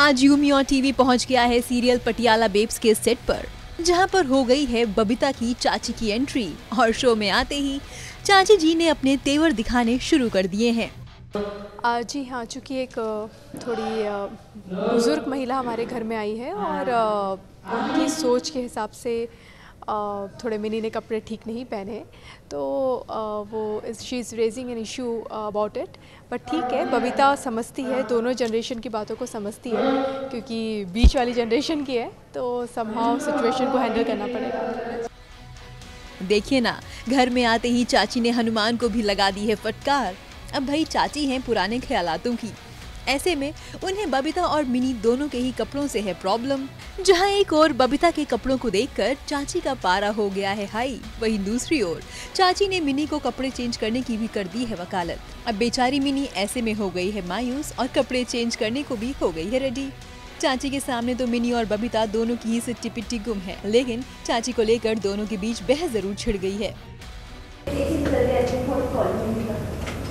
आज यूमी और टीवी पहुँच गया है सीरियल पटियाला बेब्स के सेट पर, जहाँ पर हो गई है बबीता की चाची की एंट्री। और शो में आते ही चाची जी ने अपने तेवर दिखाने शुरू कर दिए हैं। जी हाँ चूँकि एक थोड़ी बुज़ुर्ग महिला हमारे घर में आई है और उनकी सोच के हिसाब से थोड़े मिनी ने कपड़े ठीक नहीं पहने तो वो she is raising an issue about it but ठीक है, बबीता समझती है, दोनों जनरेशन की बातों को समझती है, क्योंकि बीच वाली जनरेशन की है तो समहाउ सिचुएशन को हैंडल करना पड़ेगा। देखिए ना, घर में आते ही चाची ने हनुमान को भी लगा दी है फटकार। अब भाई चाची हैं पुराने ख्यालातों की। ऐसे में उन्हें बबीता और मिनी दोनों के ही कपड़ों से है प्रॉब्लम। जहाँ एक और बबीता के कपड़ों को देखकर चाची का पारा हो गया है हाई, वहीं दूसरी ओर चाची ने मिनी को कपड़े चेंज करने की भी कर दी है वकालत। अब बेचारी मिनी ऐसे में हो गई है मायूस और कपड़े चेंज करने को भी हो गई है रेडी। चाची के सामने तो मिनी और बबीता दोनों की ही सिट्टी पिट्टी गुम है, लेकिन चाची को लेकर दोनों के बीच बहस ज़रूर छिड़ गई है।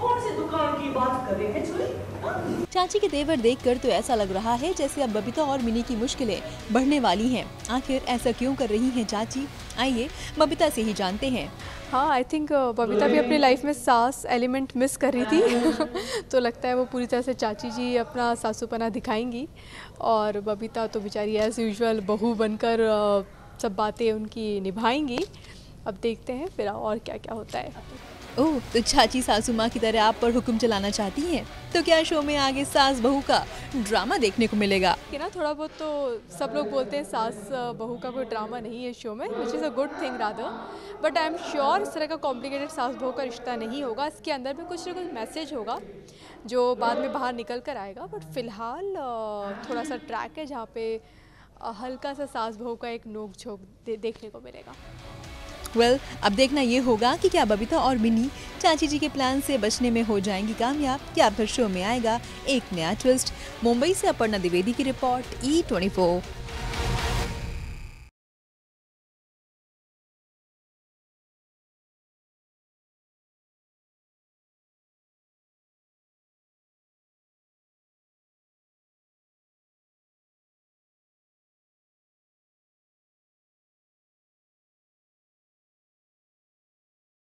कौन सी दुकान की बात कर रहे हैं चाची के देवर देखकर तो ऐसा लग रहा है जैसे अब बबीता और मिनी की मुश्किलें बढ़ने वाली हैं। आखिर ऐसा क्यों कर रही हैं चाची? आइए बबीता से ही जानते हैं। हाँ आई थिंक बबीता भी अपनी लाइफ में सास एलिमेंट मिस कर रही थी। तो लगता है वो पूरी तरह से चाची जी अपना सासूपना दिखाएँगी। और बबीता तो बेचारी एज़ यूजल बहू बनकर सब बातें उनकी निभाएँगी। अब देखते हैं फिर और क्या क्या होता है। ओह तो चाची सासू माँ की तरह आप पर हुक्म चलाना चाहती हैं? तो क्या शो में आगे सास बहू का ड्रामा देखने को मिलेगा? कि ना थोड़ा बहुत तो सब लोग बोलते हैं सास बहू का कोई ड्रामा नहीं है शो में which is a good thing rather but I am sure इस तरह का कॉम्प्लिकेटेड सास बहू का रिश्ता नहीं होगा। इसके अंदर भी कुछ ना कुछ मैसेज होगा जो बाद में बाहर निकल कर आएगा। बट फ़िलहाल थोड़ा सा ट्रैक है जहाँ पे हल्का सा सास बहू का एक नोक झोंक दे, देखने को मिलेगा। वेल well, अब देखना ये होगा कि क्या बबीता और मिनी चाची जी के प्लान से बचने में हो जाएँगी कामयाब क्या फिर शो में आएगा एक नया ट्विस्ट मुंबई से अपर्णा द्विवेदी की रिपोर्ट ई ट्वेंटी